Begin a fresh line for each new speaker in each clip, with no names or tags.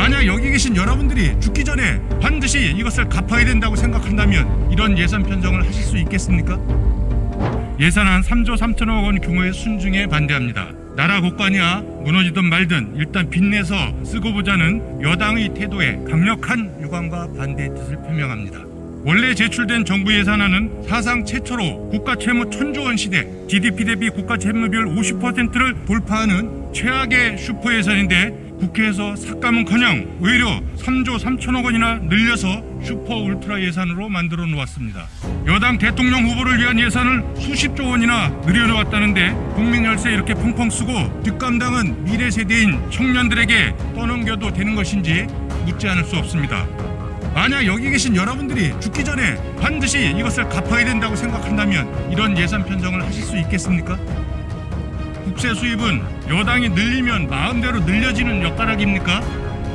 만약 여기 계신 여러분들이 죽기 전에 반드시 이것을 갚아야 된다고 생각한다면 이런 예산 편성을 하실 수 있겠습니까? 예산안 3조 3천억 원 규모의 순증에 반대합니다. 나라 국가냐 무너지든 말든 일단 빚내서 쓰고 보자는 여당의 태도에 강력한 유감과 반대의 뜻을 표명합니다. 원래 제출된 정부 예산안은 사상 최초로 국가 채무 천조 원 시대 GDP 대비 국가 채무비율 50%를 돌파하는 최악의 슈퍼 예산인데 국회에서 삭감은커녕 오히려 3조 3천억 원이나 늘려서 슈퍼 울트라 예산으로 만들어 놓았습니다. 여당 대통령 후보를 위한 예산을 수십조 원이나 늘려놓았다는데 국민 열세 이렇게 펑펑 쓰고 뒷감당은 미래 세대인 청년들에게 떠넘겨도 되는 것인지 묻지 않을 수 없습니다. 만약 여기 계신 여러분들이 죽기 전에 반드시 이것을 갚아야 된다고 생각한다면 이런 예산 편성을 하실 수 있겠습니까? 국세 수입은 여당이 늘리면 마음대로 늘려지는 엿가락입니까?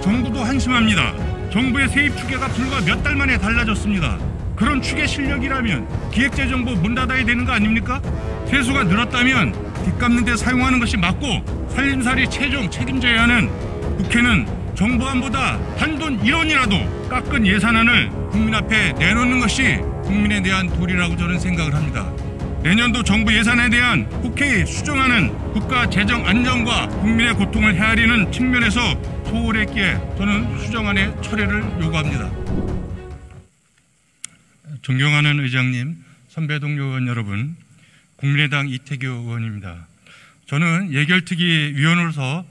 정부도 한심합니다. 정부의 세입 추계가 불과 몇 달 만에 달라졌습니다. 그런 추계 실력이라면 기획재정부 문 닫아야 되는 거 아닙니까? 세수가 늘었다면 빚갚는 데 사용하는 것이 맞고 살림살이 최종 책임져야 하는 국회는 정부안보다 한돈 1원이라도 깎은 예산안을 국민 앞에 내놓는 것이 국민에 대한 도리라고 저는 생각을 합니다. 내년도 정부 예산에 대한 국회에 수정하는 국가 재정 안정과 국민의 고통을 헤아리는 측면에서 소홀했기에 저는 수정안의 철회를 요구합니다. 존경하는 의장님, 선배 동료 의원 여러분, 국민의당 이태규 의원입니다. 저는 예결특위 위원으로서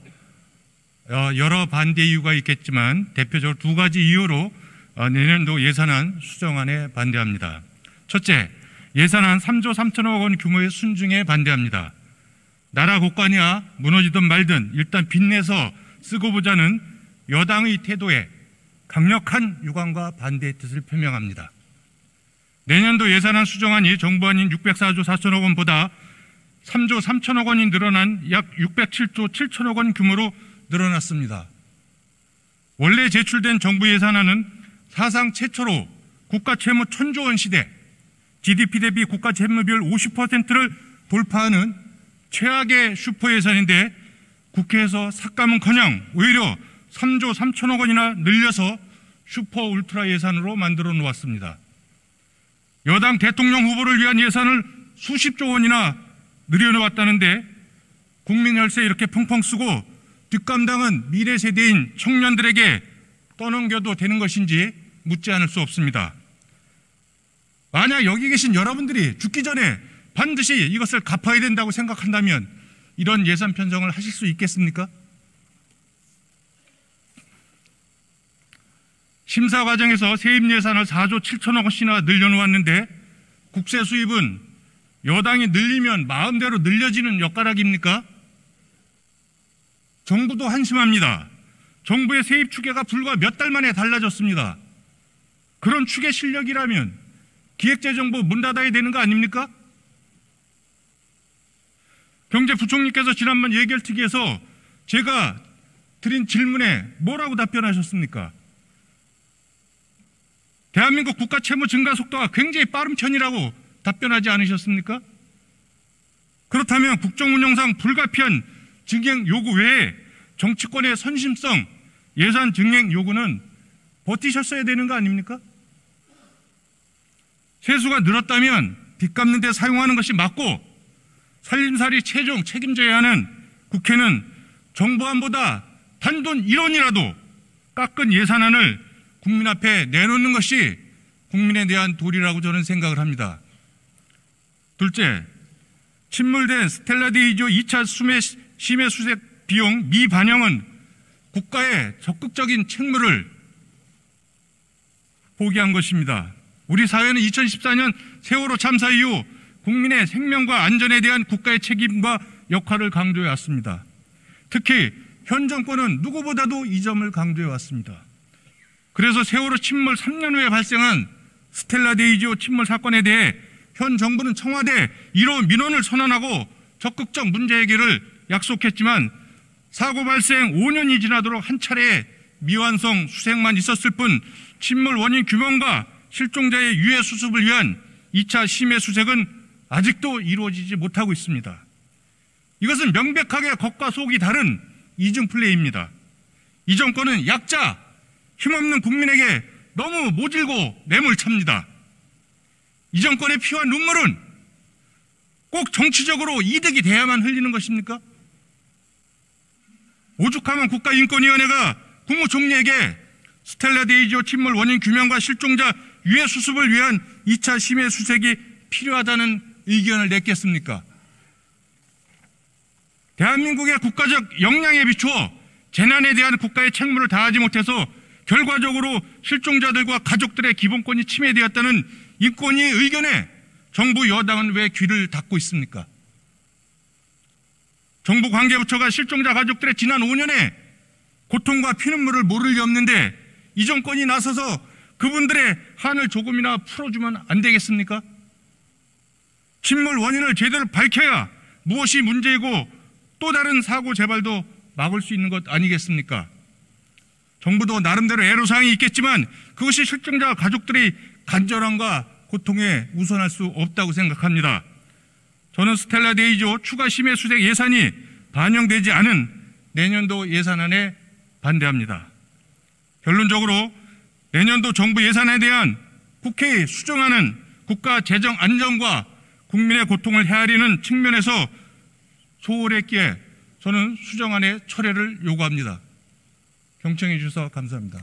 어, 여러 반대 이유가 있겠지만 대표적으로 두 가지 이유로 어, 내년도 예산안 수정안에 반대합니다. 첫째, 예산안 3조 3천억 원 규모의 순중에 반대합니다. 나라 국가냐 무너지든 말든 일단 빚내서 쓰고 보자는 여당의 태도에 강력한 유감과 반대의 뜻을 표명합니다. 내년도 예산안 수정안이 정부안인 604조 4천억 원보다 3조 3천억 원이 늘어난 약 607조 7천억 원 규모로 늘어났습니다. 원래 제출된 정부 예산안은 사상 최초로 국가 채무 천조 원 시대 GDP 대비 국가 채무비율 50%를 돌파하는 최악의 슈퍼 예산인데 국회에서 삭감은커녕 오히려 3조 3천억 원이나 늘려서 슈퍼 울트라 예산으로 만들어 놓았습니다. 여당 대통령 후보를 위한 예산을 수십조 원이나 늘려놓았다는데 국민 혈세 이렇게 펑펑 쓰고 뒷감당은 미래 세대인 청년들에게 떠넘겨도 되는 것인지 묻지 않을 수 없습니다. 만약 여기 계신 여러분들이 죽기 전에 반드시 이것을 갚아야 된다고 생각한다면 이런 예산 편성을 하실 수 있겠습니까? 심사 과정에서 세입 예산을 4조 7천억 원씩이나 늘려놓았는데 국세 수입은 여당이 늘리면 마음대로 늘려지는 엿가락입니까? 정부도 한심합니다. 정부의 세입 추계가 불과 몇 달 만에 달라졌습니다. 그런 추계 실력이라면 기획재정부 문 닫아야 되는 거 아닙니까? 경제부총리께서 지난번 예결특위에서 제가 드린 질문에 뭐라고 답변하셨습니까? 대한민국 국가 채무 증가 속도가 굉장히 빠른 편이라고 답변하지 않으셨습니까? 그렇다면 국정운영상 불가피한 증행 요구 외에 정치권의 선심성 예산 증행 요구는 버티셨어야 되는 거 아닙니까? 세수가 늘었다면 빚 갚는 데 사용하는 것이 맞고 살림살이 최종 책임져야 하는 국회는 정부안보다 단돈 1원이라도 깎은 예산안을 국민 앞에 내놓는 것이 국민에 대한 도리라고 저는 생각을 합니다. 둘째, 침몰된 스텔라데이조 2차 수매 심해 수색 비용 미반영은 국가의 적극적인 책무를 포기한 것입니다. 우리 사회는 2014년 세월호 참사 이후 국민의 생명과 안전에 대한 국가의 책임과 역할을 강조해 왔습니다. 특히 현 정권은 누구보다도 이 점을 강조해 왔습니다. 그래서 세월호 침몰 3년 후에 발생한 스텔라 데이지호 침몰 사건에 대해 현 정부는 청와대 1호 민원을 선언하고 적극적 문제 해결을 약속했지만 사고 발생 5년이 지나도록 한 차례 미완성 수색만 있었을 뿐 침몰 원인 규명과 실종자의 유해 수습을 위한 2차 심해 수색은 아직도 이루어지지 못하고 있습니다. 이것은 명백하게 겉과 속이 다른 이중 플레이입니다. 이 정권은 약자, 힘없는 국민에게 너무 모질고 매몰찹니다. 이 정권의 피와 눈물은 꼭 정치적으로 이득이 돼야만 흘리는 것입니까? 오죽하면 국가인권위원회가 국무총리에게 스텔라 데이지호 침몰 원인 규명과 실종자 유해 수습을 위한 2차 심해 수색이 필요하다는 의견을 냈겠습니까? 대한민국의 국가적 역량에 비추어 재난에 대한 국가의 책무를 다하지 못해서 결과적으로 실종자들과 가족들의 기본권이 침해되었다는 인권위 의견에 정부 여당은 왜 귀를 닫고 있습니까? 정부 관계부처가 실종자 가족들의 지난 5년의 고통과 피눈물을 모를 리 없는데 이 정권이 나서서 그분들의 한을 조금이나 풀어주면 안 되겠습니까? 침몰 원인을 제대로 밝혀야 무엇이 문제이고 또 다른 사고 재발도 막을 수 있는 것 아니겠습니까? 정부도 나름대로 애로사항이 있겠지만 그것이 실종자 가족들의 간절함과 고통에 우선할 수 없다고 생각합니다. 저는 스텔라 데이조 추가 심해 수색 예산이 반영되지 않은 내년도 예산안에 반대합니다. 결론적으로 내년도 정부 예산에 대한 국회에 수정하는 국가 재정 안정과 국민의 고통을 헤아리는 측면에서 소홀했기에 저는 수정안의 철회를 요구합니다. 경청해 주셔서 감사합니다.